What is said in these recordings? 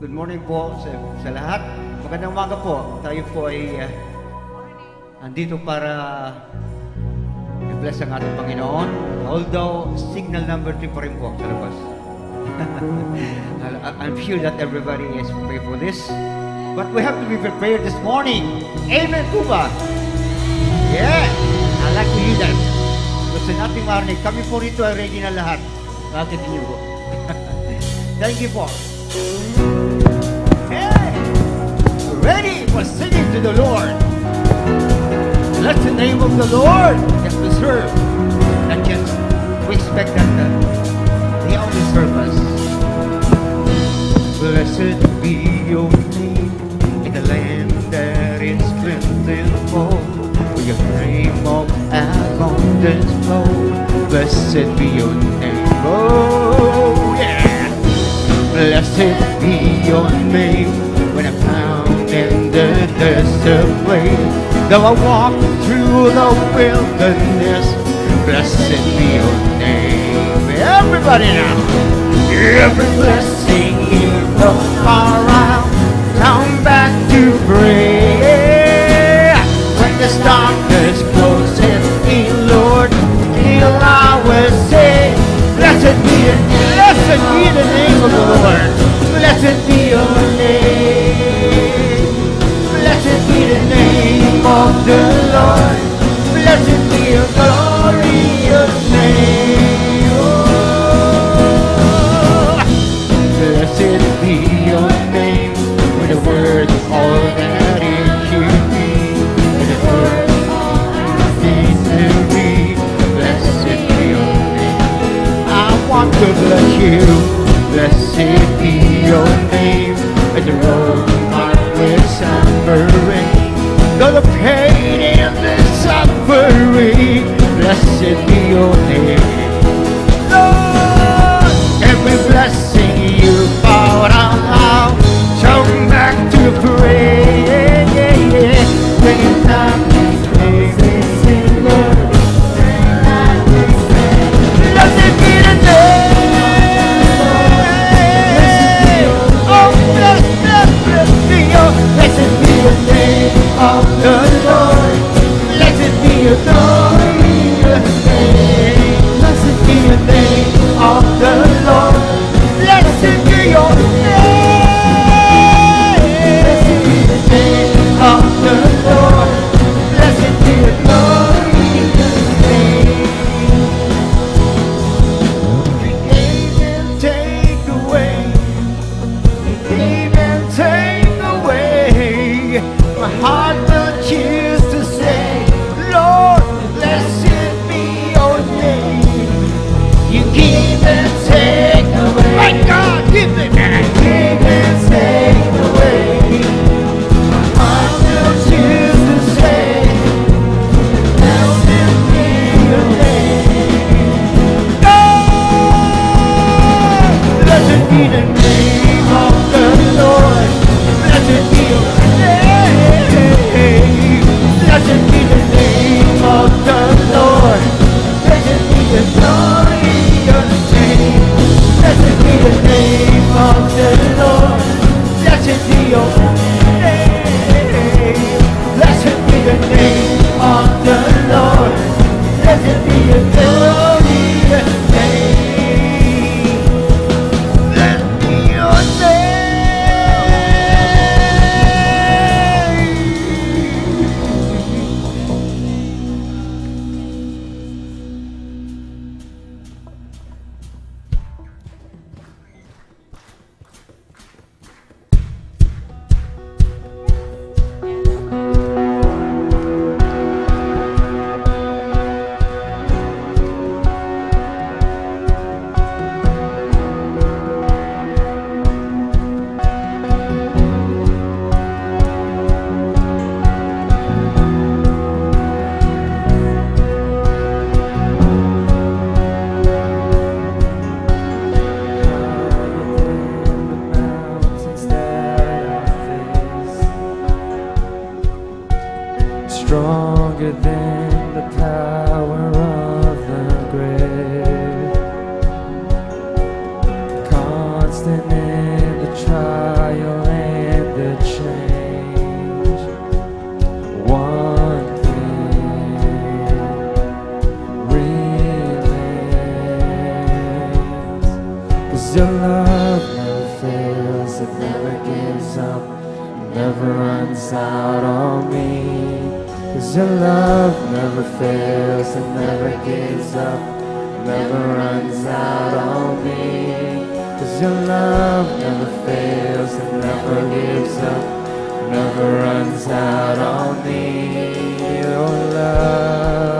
Good morning po sa, sa lahat. Magandang umaga po. Tayo po ay uh, andito para i-bless ang ating Panginoon. Although, signal number 3 pa rin po sa labas. I'm sure that everybody is prepared for this. But we have to be prepared this morning. Amen po ba? Yeah! I like to hear that. Gusto natin marinig. Kami po rito ay ready na lahat. Bakit niyo po? Thank you po. Ready for singing to the Lord. Let the name of the Lord that we serve. That can we expect that uh, they all deserve us. Blessed be your name in the land that is plentiful. Where your name of abundance flow. Blessed be your name. Oh yeah. Blessed be your name Though I walk through the wilderness, blessed be your name. Everybody now. Every blessing you from far out, come back to pray. When the darkness up, never runs out on me. Cause your love never fails and never gives up, never runs out on me. Your love.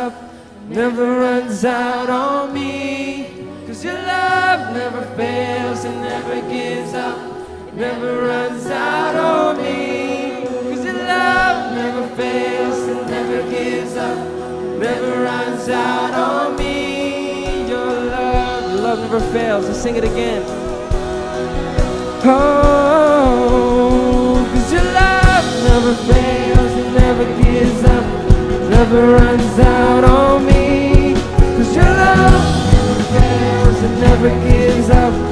up, never runs out on me. Cause your love never fails and never gives up, never runs out on me. Cause your love never fails and never gives up, never runs out on me. Your love, love never fails. Let's sing it again. Oh. never runs out on me. Cause your love never gives up.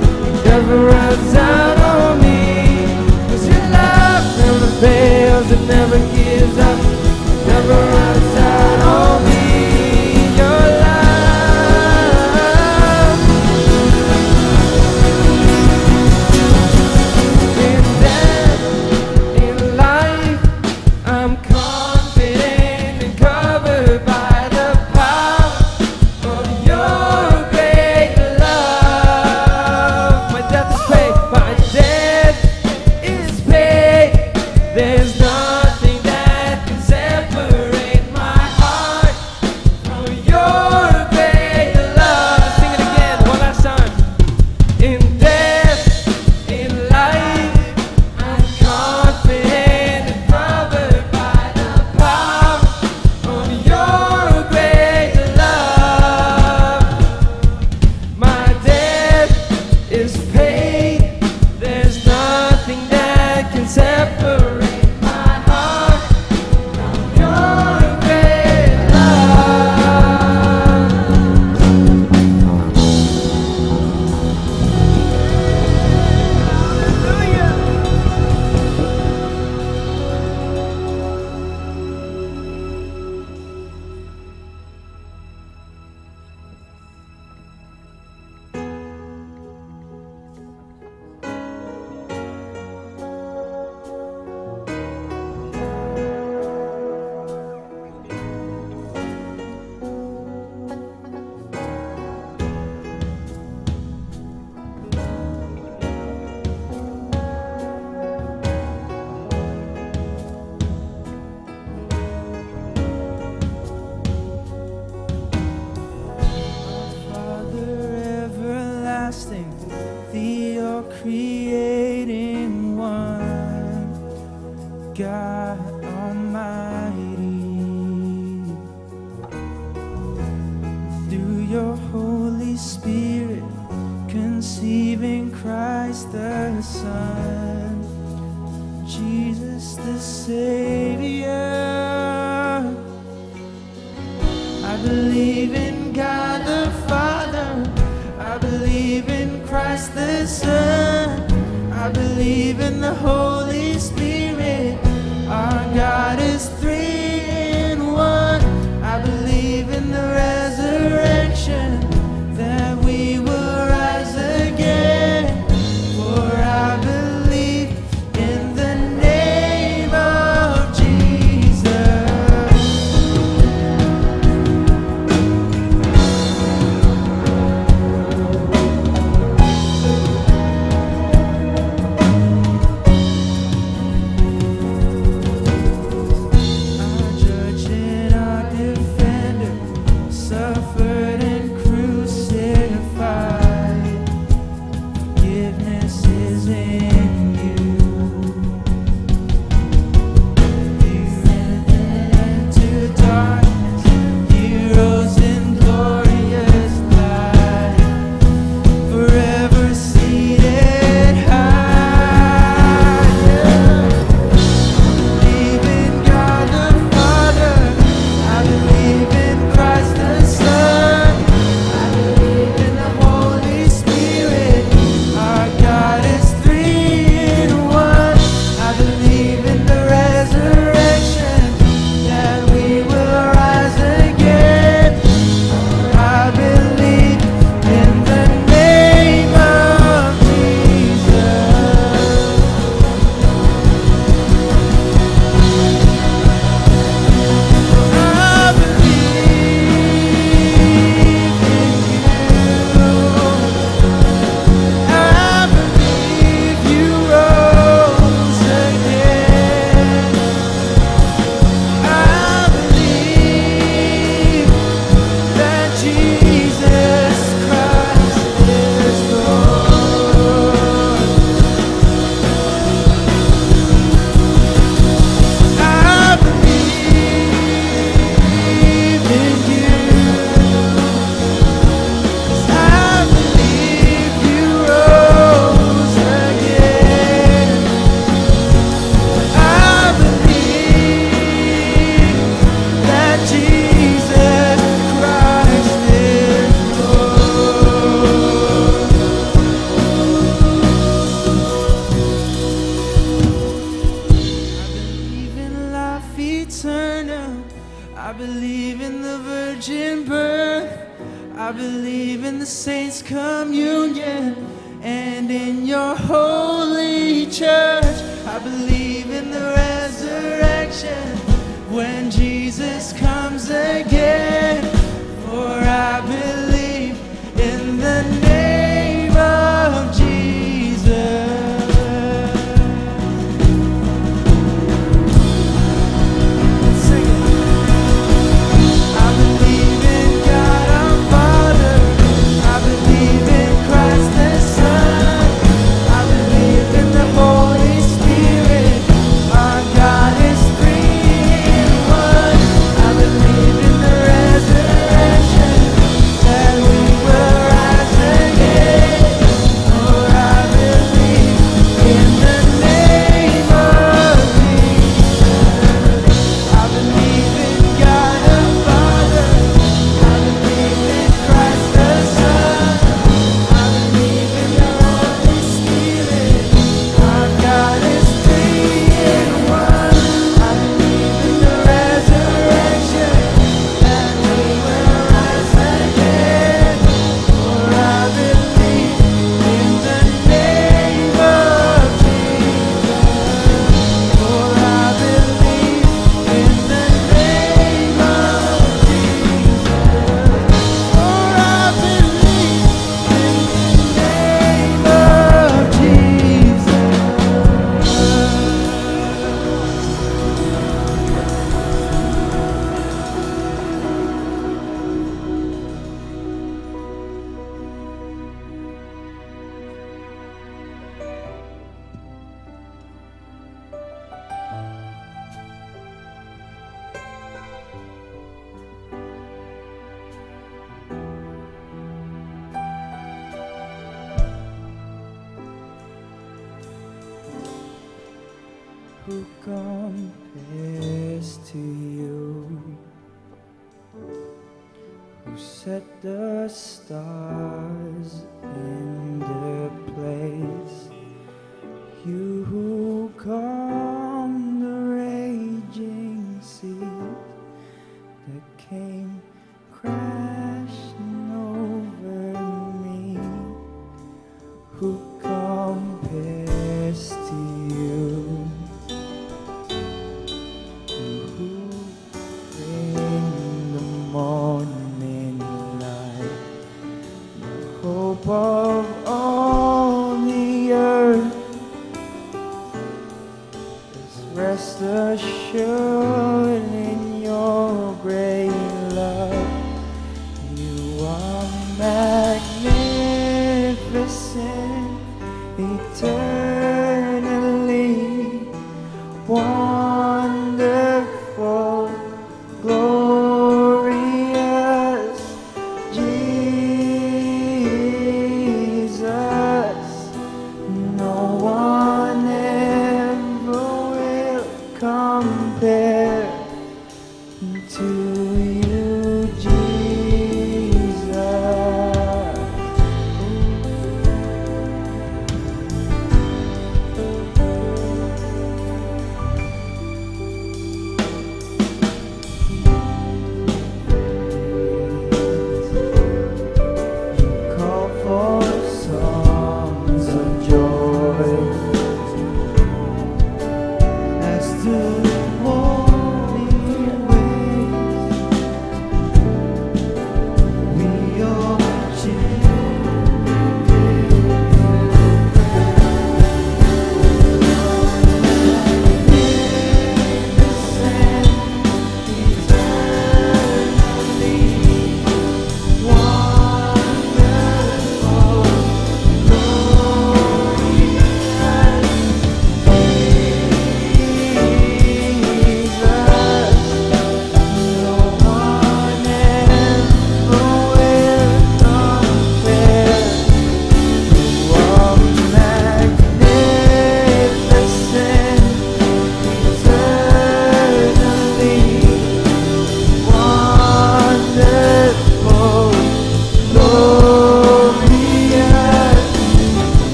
Your